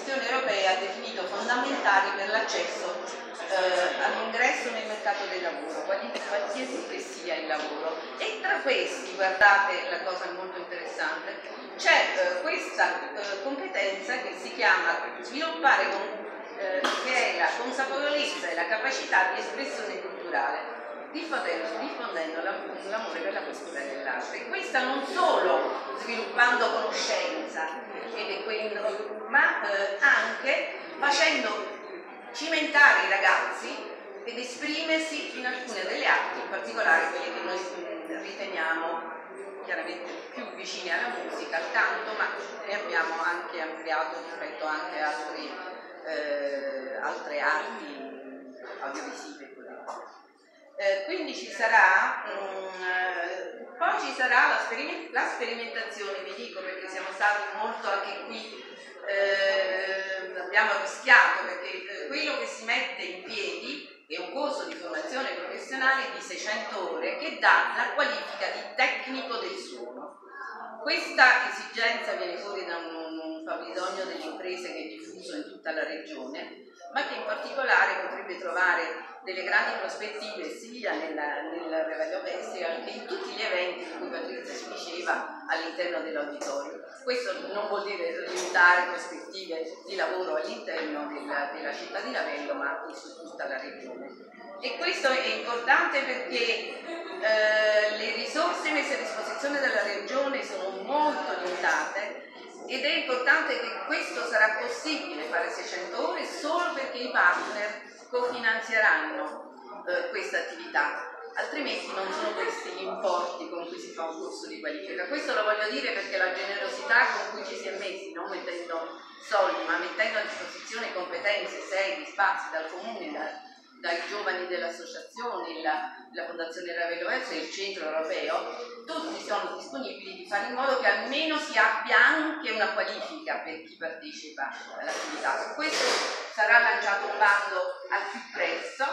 Commissione europea ha definito fondamentali per l'accesso eh, all'ingresso nel mercato del lavoro, qualsiasi che sia il lavoro. E tra questi, guardate la cosa molto interessante, c'è eh, questa eh, competenza che si chiama sviluppare con, eh, che è la consapevolezza e la capacità di espressione culturale diffondendo l'amore per la cultura dell'arte. Questa non solo sviluppando conoscenza, ma eh, anche facendo cimentare i ragazzi ed esprimersi in alcune delle arti, in particolare quelle che noi mm, riteniamo chiaramente più vicine alla musica, al canto, ma ne abbiamo anche ampliato rispetto anche a altri, eh, altre arti audiovisive eh, quindi ci sarà, mh, mm, eh, poi ci sarà la, speriment la, sperimentazione, vi dico perché siamo stati molto anche qui, eh, abbiamo rischiato perché eh, quello che si mette in piedi è un corso di formazione professionale di 600 ore che dà la qualifica di tecnico del suono. Questa esigenza viene fuori da un, un fabbisogno delle imprese che è diffuso in tutta la regione, ma che particolare potrebbe trovare delle grandi prospettive sia nella, nel Revelio Festival che in tutti gli eventi di cui Patrizia si diceva all'interno dell'auditorio. Questo non vuol dire limitare prospettive di lavoro all'interno della, della città di Ravello, ma su tutta la regione. E questo è importante perché eh, le risorse messe a disposizione della regione sono molto limitate ed è importante che questo sarà possibile fare 600 ore solo perché i partner cofinanzieranno eh, questa attività altrimenti non sono questi gli importi con cui si fa un corso di qualifica. Questo lo voglio dire perché la generosità con cui ci si è messi, non mettendo soldi, ma mettendo a disposizione competenze, sedi, spazi dal comune, da, dai giovani dell'associazizione, la, la Fondazione Ravello Verso e il Centro Europeo, tutti sono disponibili di fare in modo che almeno si abbia per chi partecipa all'attività. Su questo sarà lanciato un bando al più presto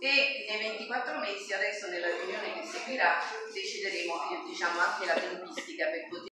e nei 24 mesi adesso nella riunione che seguirà decideremo diciamo, anche la tempistica per poter